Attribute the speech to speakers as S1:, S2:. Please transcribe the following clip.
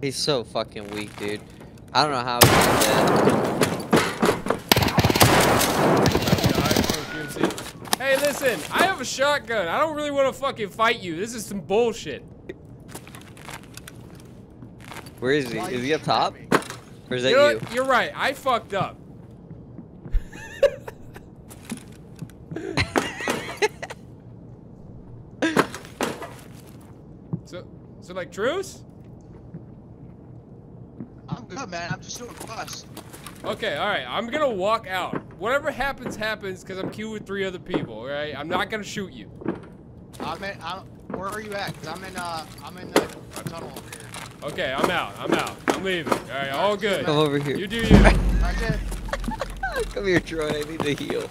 S1: He's so fucking weak, dude. I don't know how he did that.
S2: Hey, listen, I have a shotgun. I don't really want to fucking fight you. This is some bullshit.
S1: Where is he? Is he up top? Or is that
S2: you? Know
S1: you?
S2: You're right. I fucked up. so, so like truce?
S3: I'm good, man. I'm just doing quests.
S2: Okay, all right. I'm gonna walk out. Whatever happens, happens, cause I'm queued with three other people. All right. I'm not gonna shoot you.
S3: I'm in. I'm, where are you at? Cause I'm in. Uh, I'm in the tunnel over here.
S2: Okay, I'm out. I'm out. I'm leaving. All right. All good.
S1: Come over here.
S2: You do you.
S1: Come here, Troy. I need to heal.